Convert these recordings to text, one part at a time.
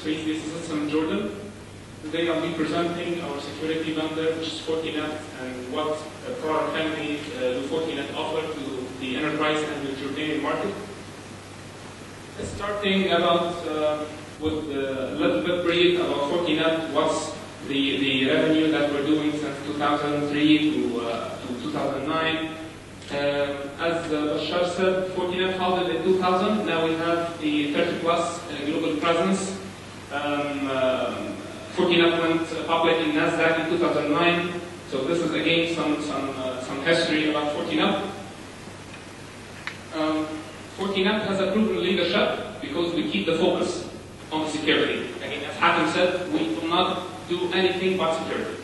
space-based system in Jordan. Today I'll be presenting our security vendor, which is Fortinet, and what uh, product family uh, Fortinet offer to the enterprise and the Jordanian market. Starting about uh, with a little bit brief about Fortinet, what's the, the revenue that we're doing since 2003 to, uh, to 2009. Um, as uh, Bashar said, Fortinet founded in 2000. Now we have the 30 plus uh, global presence. Um, um, Fortinet went public in Nasdaq in 2009. So this is again some some uh, some history about Fortinet. Um, Fortinet has a proven leadership because we keep the focus on security. Again, as Hatem said, we do not do anything but security.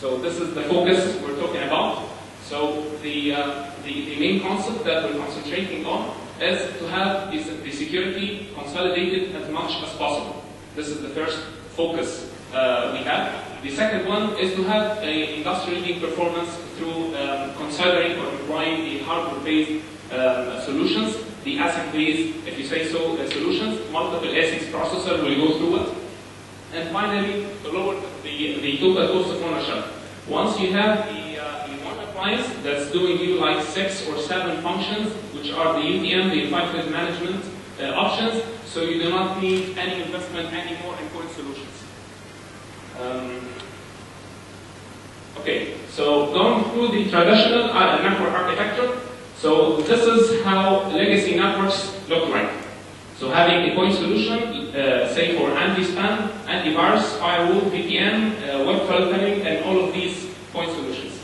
So this is the focus we're talking about. So the, uh, the, the, main concept that we're concentrating on is to have the security consolidated as much as possible. This is the first focus uh, we have. The second one is to have an industry-leading performance through um, considering or employing the hardware-based um, solutions, the ASIC-based, if you say so, uh, solutions. Multiple ASICs processor will go through it. And finally, to lower the, the total cost of ownership. Once you have the, uh, the one appliance that's doing you like six or seven functions, which are the UTM, the Unified Management uh, options, so you do not need any investment anymore in point solutions. Um, okay, so going through the traditional uh, network architecture, so this is how legacy networks look like. So having a point solution, uh, say for anti-spam, antivirus, firewall, VPN, uh, web filtering, and all of these point solutions.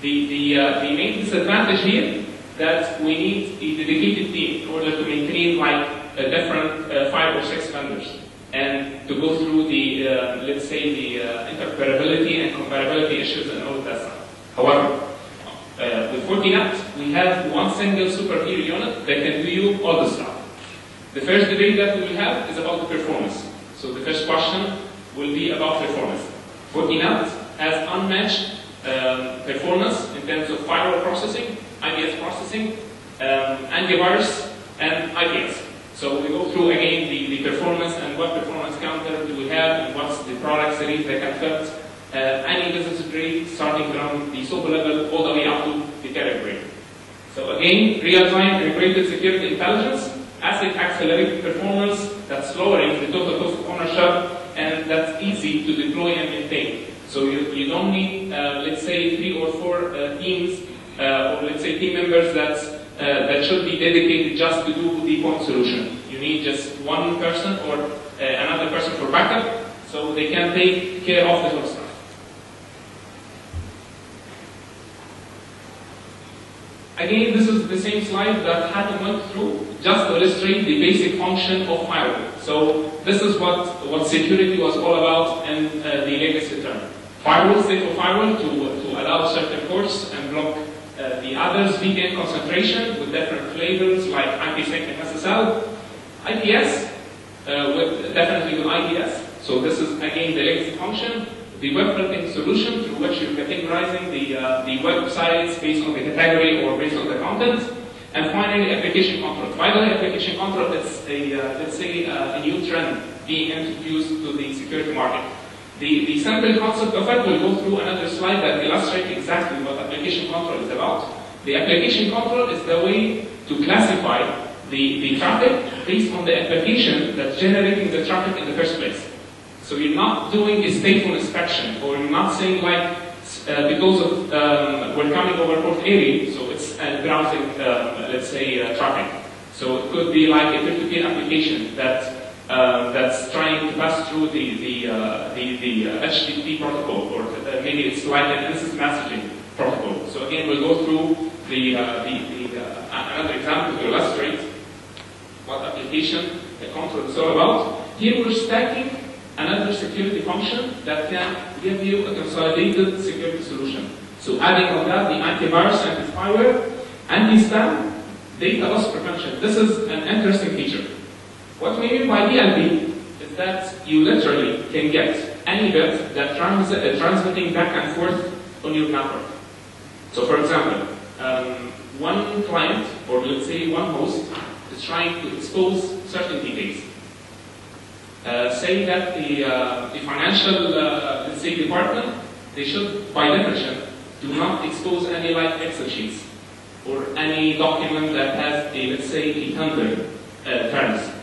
The, the, uh, the main disadvantage here that we need a dedicated team in order to maintain like different uh, five or six vendors and to go through the, uh, let's say, the uh, interoperability and compatibility issues and all that stuff. However, with Fortinet, we have one single superhero unit that can do you all the stuff. The first debate that we will have is about the performance. So the first question will be about performance. Fortinet has unmatched um, performance in terms of firewall processing, IPS processing, um, antivirus, and IPS. So we go through again the, the performance and what performance counter do we have and what's the product series that can fit uh, any business grade starting from the SOHO level all the way up to the grade. So again, real-time integrated security intelligence, ASIC accelerated performance that's lowering the total cost of ownership and that's easy to deploy and maintain. So you, you don't need, uh, let's say, three or four uh, teams or let's say team members that's uh, that should be dedicated just to do the point solution. You need just one person or uh, another person for backup, so they can take care of the whole stuff. Again, this is the same slide that Hatem went through, just to illustrate the basic function of firewall. So this is what, what security was all about in uh, the legacy term. Firewall, stateful firewall to, to allow certain ports and block uh, the others VPN concentration with different flavors like IPsec and SSL. IPS, uh, with, definitely with IPS. So this is again the legacy function. The web filtering solution through which you're categorizing the, uh, the websites based on the category or based on the content. And finally, application control. Finally, application control is a, uh, let's say, uh, a new trend being introduced to the security market. The, the simple concept of it will go through another slide that illustrates exactly what application control is about. The application control is the way to classify the, the traffic based on the application that's generating the traffic in the first place. So you're not doing a stateful inspection, or you're not saying like, uh, because of, um, we're coming over port 80, so it's uh, browsing, uh, let's say, uh, traffic. So it could be like a peer-to-peer application that uh, that's trying to pass through the the uh, the, the HTTP protocol, or maybe it's like an instant messaging protocol. So again, we'll go through the the, the another example to illustrate what application the control is all about. Here we're stacking another security function that can give you a consolidated security solution. So adding on that the antivirus, anti-spyware, anti-spam, data loss prevention. This is an interesting feature. What we mean by DLP is that you literally can get any bit that trans uh, transmitting back and forth on your network. So for example, um, one client, or let's say one host, is trying to expose certain details. uh, say that the, uh, the financial, uh, let's say, department, they should, by definition, do not expose any like Excel sheets or any document that has a, let's say, 800 uh, terms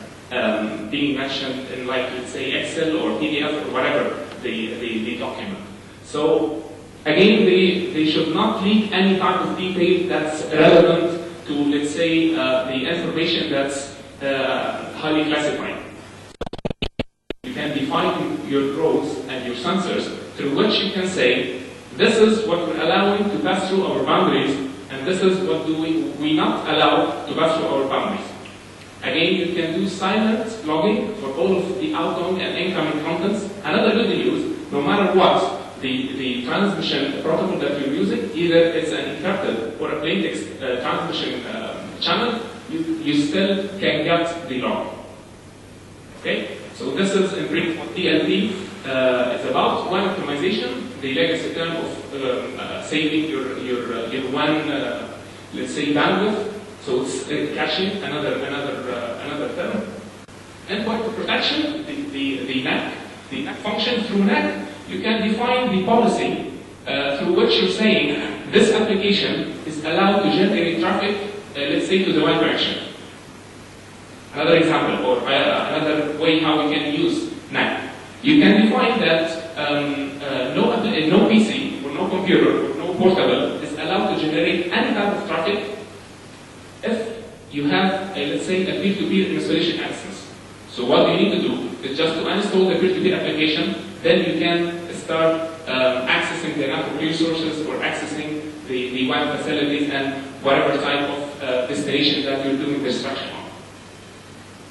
being mentioned in like, let's say, Excel or PDF or whatever the, the, the document. So again, they, they should not leak any type of detail that's relevant to, let's say, uh, the information that's uh, highly classified. You can define your roles and your sensors through which you can say, this is what we're allowing to pass through our boundaries, and this is what do we, we not allow to pass through our boundaries. Again, you can do silent logging for all of the outgoing and incoming contents. Another good news, no matter what, the, the transmission protocol that you're using, either it's an encrypted or a plain text uh, transmission uh, channel, you, you still can get the log. Okay? So this is in brief what uh, is about. WAN optimization, the legacy term of um, uh, saving your, your, uh, your WAN, uh, let's say, bandwidth. So it's uh, caching, another, another, another term. Endpoint protection, the, the, the NAC, the NAC function through NAC, you can define the policy uh, through which you're saying this application is allowed to generate traffic, uh, let's say, to the WAN direction. Another example, or uh, another way how we can use NAC. You can define that um, uh, no, uh, no PC or no computer or no portable is allowed to generate any type of traffic you have, a, let's say, a peer-to-peer installation access. So what you need to do is just to uninstall the peer-to-peer application, then you can start um, accessing the network resources or accessing the, the web facilities and whatever type of uh, destination that you're doing construction on.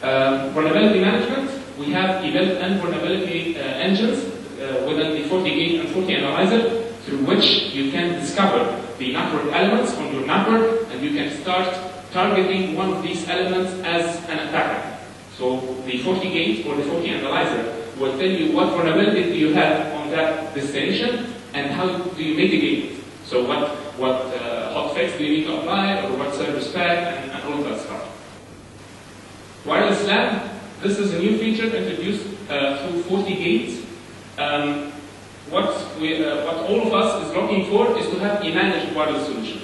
Um, vulnerability management, we have event and vulnerability uh, engines uh, within the FortiGate and FortiAnalyzer through which you can discover the network elements on your network and you can start targeting one of these elements as an attacker. So the FortiGate or the FortiAnalyzer will tell you what vulnerability do you have on that destination and how do you mitigate it. So what, what uh, hotfix do you need to apply or what service pack and, and all of that stuff. Wireless LAN, this is a new feature introduced uh, through FortiGate. Um, what, we, uh, what all of us is looking for is to have a managed wireless solution.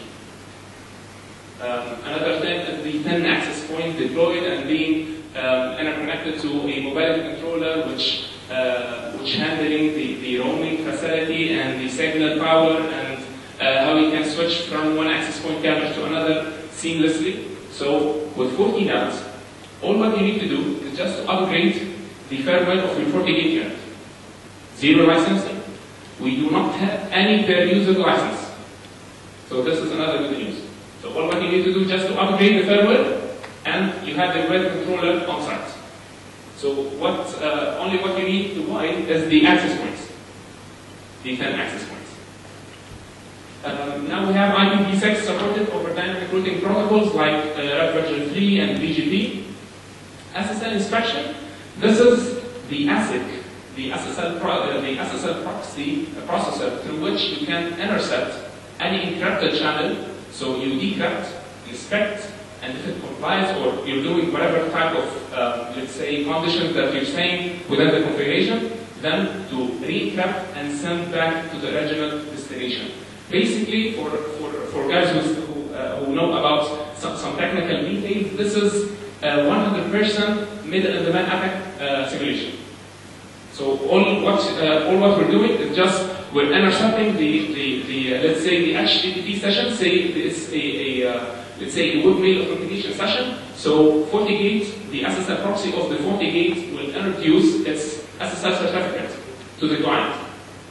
Um, another thing is the 10 access point deployed and being um, interconnected to a mobility controller which, uh, which handling the, the roaming facility and the signal power and uh, how you can switch from one access point carrier to another seamlessly. So with FortiNet, all what you need to do is just upgrade the firmware of your FortiGate unit. Zero licensing. We do not have any per user license. So this is another good news. So all what you need to do is just to upgrade the firmware and you have the web controller on site. So what, uh, only what you need to buy is the access points, the 10 access points. Um, now we have IPv6 supported over dynamic routing protocols like uh, Red version 3 and BGP. SSL inspection, this is the ASIC, the SSL, uh, the SSL proxy processor through which you can intercept any encrypted channel. So you decrypt, inspect, and if it complies or you're doing whatever type of, uh, let's say, conditions that you're saying within the configuration, then to re-encrypt and send back to the original destination. Basically, for, for, for guys who, uh, who know about some, some technical details, this is 100% middle-in-the-man attack simulation. So all what uh, all what we're doing is just we're intercepting the the, the uh, let's say the HTTP session. Say it's a, a uh, let's say a webmail authentication session. So FortiGate, the SSL proxy of the FortiGate will introduce its SSL certificate to the client.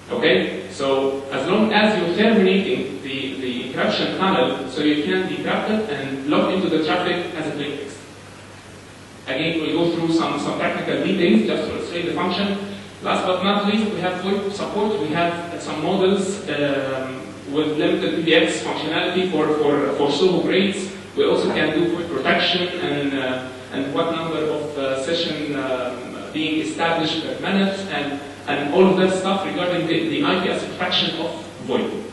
Okay, so as long as you're terminating the, the encryption tunnel, so you can decrypt it and log into the traffic as a plain text. Again, we'll go through some, some technical details just to illustrate the function. Last but not least, we have VoIP support. We have some models um, with limited PBX functionality for, for, for SOHO grades. We also can do VoIP protection and, uh, and what number of uh, session um, being established per minute and, and all of that stuff regarding the, the IPS protection of VoIP.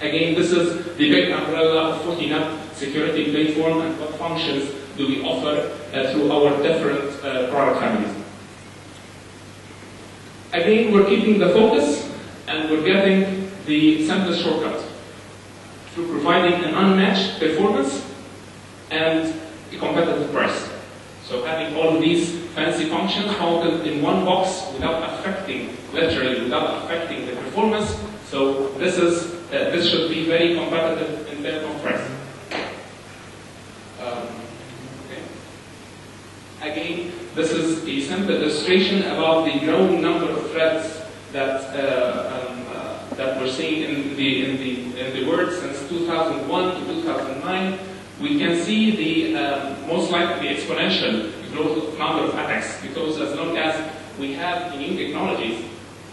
Again, this is the big umbrella of Fortinet security platform and what functions do we offer uh, through our different uh, product families. Again, we're keeping the focus and we're getting the simplest shortcut through providing an unmatched performance and a competitive price. So having all of these fancy functions housed in one box without affecting, literally without affecting the performance. So this is uh, this should be very competitive in terms of price. Um, okay. Again, this is a simple illustration about the growing number of threads that uh, uh, that we're seeing in the in the in the world since 2001 to 2009. We can see the um, most likely exponential growth of number of attacks because as long as we have new technologies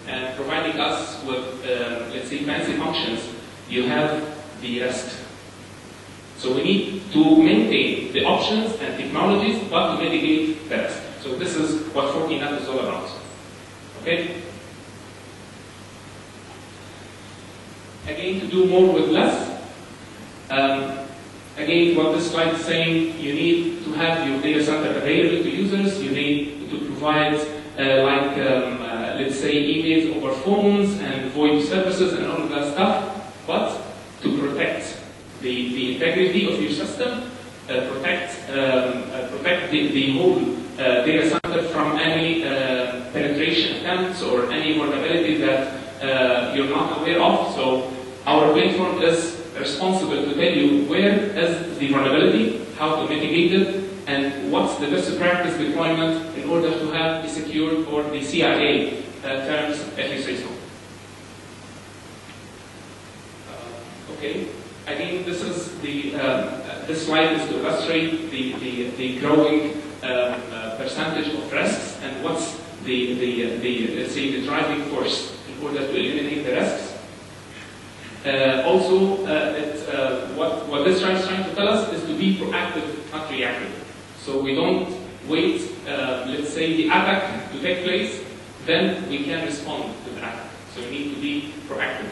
and providing us with uh, let's say fancy functions, you have the risk. So we need to maintain the options and technologies, but to mitigate the risk. So this is what Fortinet is all about. Okay? Again, to do more with less. Um, again, what this slide is saying, you need to have your data center available to users. You need to provide, uh, like, um, uh, let's say, emails over phones and VoIP services and all of that stuff, but to protect the, the integrity of your system, uh, protect, um, uh, protect the, the whole uh, data center from any uh, penetration attempts or any vulnerability that you're not aware of. So our platform is responsible to tell you where is the vulnerability, how to mitigate it, and what's the best practice deployment in order to have a secure or the CIA uh, terms, if you say. Uh, okay. Again, this is the uh, this slide is to illustrate the the, the growing um, uh, percentage of risks and what's the the the let's say the driving force in order to eliminate the risks. Uh, also, uh, it, uh, what, what this slide is trying to tell us is to be proactive, not reactive. So we don't wait, let's say, the attack to take place, then we can respond to the attack. So we need to be proactive.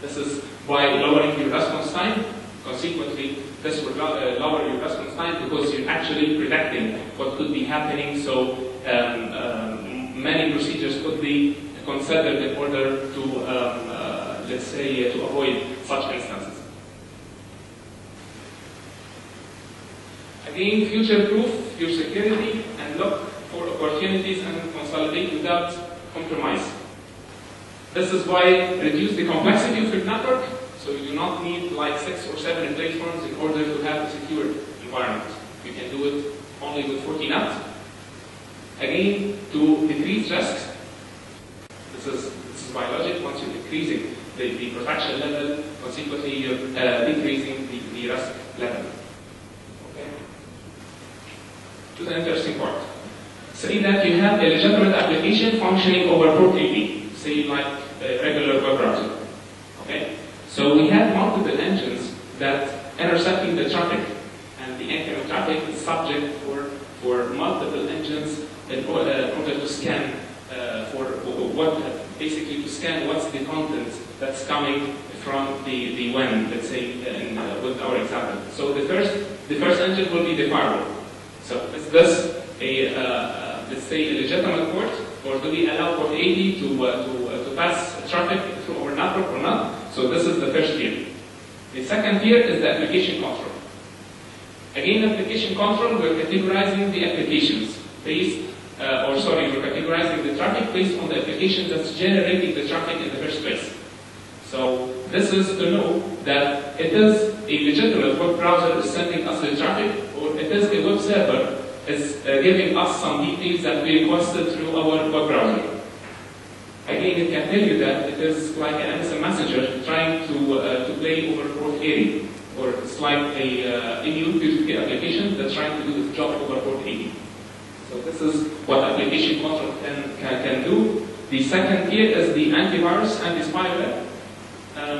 This is by lowering your response time. Consequently, this will lower your response time because you're actually predicting what could be happening. So um, um, many procedures could be considered in order to, um, let's say, to avoid such instances. Again, future-proof your security and look for opportunities and consolidate without compromise. This is why reduce the complexity of your network, so you do not need like six or seven platforms in order to have a secure environment. You can do it only with Fortinet. Again, to decrease risks, this is, this is biologic. Once you're decreasing the, the protection level, consequently you're uh, decreasing the, the risk level. Okay? To the interesting part. Say that you have a legitimate application functioning over port 80, say like a regular web browser. Okay? So we have multiple engines that intercepting the traffic, and the incoming traffic is subject for, for multiple engines in order, in order to scan uh, for what basically to scan what's the content that's coming from the, the WAN, let's say in, uh, with our example. So the first the first engine will be the firewall. So is this a uh, let's say a legitimate port, or do we allow port 80 to uh, to, uh, to pass traffic through our network or not? So this is the first tier. The second tier is the application control. Again, application control, we're categorizing the applications based uh, or sorry, we're categorizing the traffic based on the application that's generating the traffic in the first place. So this is to know that it is a legitimate web browser is sending us the traffic, or it is a web server is uh, giving us some details that we requested through our web browser. Again, it can tell you that it is like an MSN messenger trying to uh, to play over port 80, or it's like a uh, eMule peer-to-peer application that's trying to do its job over port 80. So this is what application control can, can, can do. The second tier is the antivirus, anti-spyware. Um,